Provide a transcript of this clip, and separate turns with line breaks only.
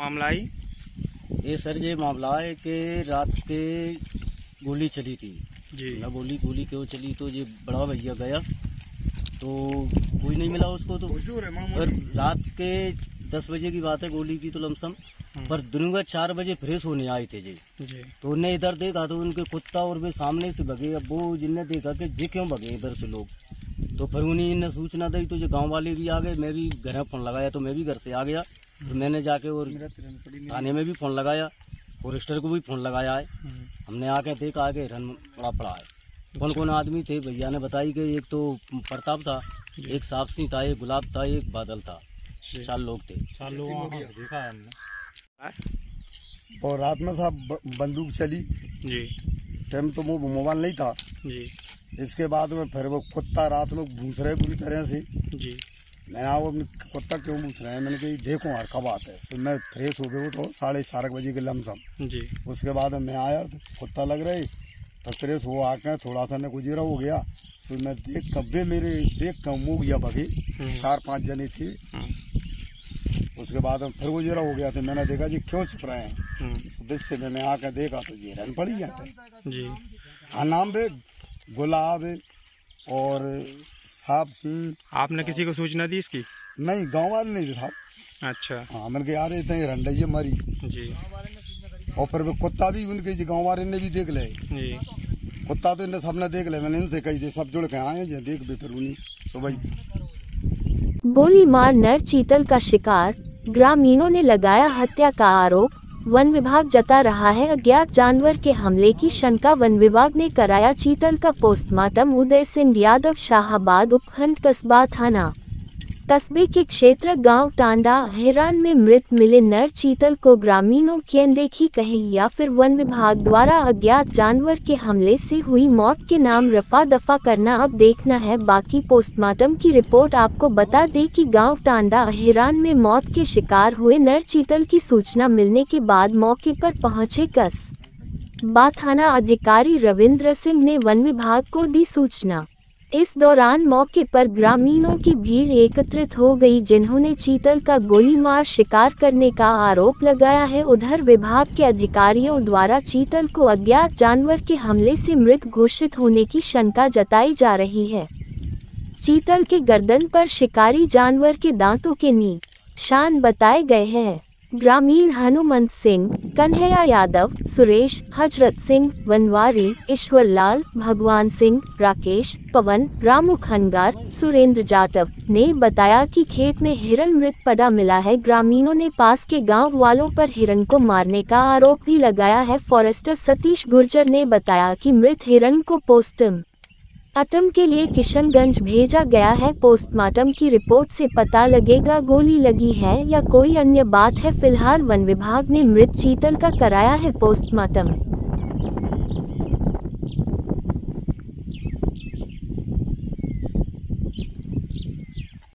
मामला आई?
ये सर ये मामला है कि रात के गोली चली थी।
जी।
ना गोली गोली क्यों चली? तो ये बड़ा भैया गया। तो कोई नहीं मिला उसको तो। पर रात के दस बजे की बात है गोली की तो लमसम।
हम्म।
पर दिन में चार बजे फ्रेश होने आए थे जी। तो उन्हें इधर देखा तो उनके कुत्ता और वे सामने से भगे। अब वो जिनने देखा कि जे क्यों भगे इधर से लोग? तो फिर उन्हीं ने सूचना दी तो जो गाँव वाले भी आ गए। मैं भी घर में फ़ोन लगाया तो मैं भी घर से आ गया। तो मैंने जाके और थाने में भी फ़ोन लगाया फॉरेस्टर को भी फ़ोन लगाया है।
हम्म,
हमने आके देखा आगे हिरन पड़ा पड़ा है। कौन कौन आदमी थे? भैया ने बताई कि एक तो प्रताप था एक साफ़ सिंह था एक गुलाब था एक बादल था। चार लोग थे।
चार लोगों वहाँ देखा है हमने।
और रात में साहब बंदूक चली।
जी।
टाइम तो वो मोबाइल नहीं था।
जी।
इसके बाद में फिर वो कुत्ता रात में घूस रहे पूरी तरह से।
जी।
मैंने आप अपने कुत्ता क्यों पूछ रहे हैं? मैंने कही देखो यार कब आता है? फिर मैं फ्रेश हो गया वो तो साढ़े चार बजे के लमसम।
जी।
उसके बाद मैं आया तो कुत्ता लग रहे तो फ्रेश हो आके थोड़ा सा न गुजरा हो गया। फिर मैं देख कब्बे मेरे देख कर मुँह गया
हम्म,
चार पाँच जने थे।
हम्म,
उसके बाद में फिर गुजरा हो गया तो मैंने देखा जी क्यों छिप रहे हैं?
हम्म,
तो से मैंने आके देखा तो ये रन पड़ी यहाँ पे
जी।
हाँ नाम बे गुलाब और साहब
आपने किसी को सूचना दी इसकी?
नहीं गाँव वाले नहीं थे। साहब
अच्छा।
हाँ मैंने कहा यार इतने रंडैया मरी
जी।
और फिर वो कुत्ता भी उनके जी गाँव वाले ने भी देख ले।
जी।
कुत्ता तो इन्हें सबने देख ले मैंने इनसे कही थी सब जुड़ के आए जो देख भी फिर उन्हीं। सुबह ही
गोली मार नर चीतल का शिकार ग्रामीणों ने लगाया हत्या का आरोप वन विभाग जता रहा है, अज्ञात जानवर के हमले की शंका वन विभाग ने कराया चीतल का पोस्टमार्टम उदय सिंह यादव शाहबाद, उपखंड कस्बा थाना। कस्बे के क्षेत्र गाँव टांडा, हिरान में मृत मिले नर चीतल को ग्रामीणों की अनदेखी कहे या फिर वन विभाग द्वारा अज्ञात जानवर के हमले से हुई मौत के नाम रफा दफ़ा करना अब देखना है। बाकी पोस्टमार्टम की रिपोर्ट आपको बता दे कि गाँव टांडा, हिरान में मौत के शिकार हुए नर चीतल की सूचना मिलने के बाद मौके पर पहुँचे कस। बा थाना अधिकारी रविंद्र सिंह ने वन विभाग को दी सूचना। इस दौरान मौके पर ग्रामीणों की भीड़ एकत्रित हो गई, जिन्होंने चीतल का गोली मार शिकार करने का आरोप लगाया है। उधर विभाग के अधिकारियों द्वारा चीतल को अज्ञात जानवर के हमले से मृत घोषित होने की शंका जताई जा रही है। चीतल के गर्दन पर शिकारी जानवर के दांतों के निशान बताए गए हैं। ग्रामीण हनुमंत सिंह, कन्हैया यादव, सुरेश, हज़रत सिंह, वनवारी ईश्वर लाल भगवान सिंह, राकेश, पवन, रामू खनगार, सुरेंद्र जाटव ने बताया कि खेत में हिरन मृत पड़ा मिला है। ग्रामीणों ने पास के गाँव वालों पर हिरण को मारने का आरोप भी लगाया है। फॉरेस्टर सतीश गुर्जर ने बताया कि मृत हिरण को पोस्टम अटम के लिए किशनगंज भेजा गया है। पोस्टमार्टम की रिपोर्ट से पता लगेगा गोली लगी है या कोई अन्य बात है। फ़िलहाल वन विभाग ने मृत चीतल का कराया है पोस्टमार्टम।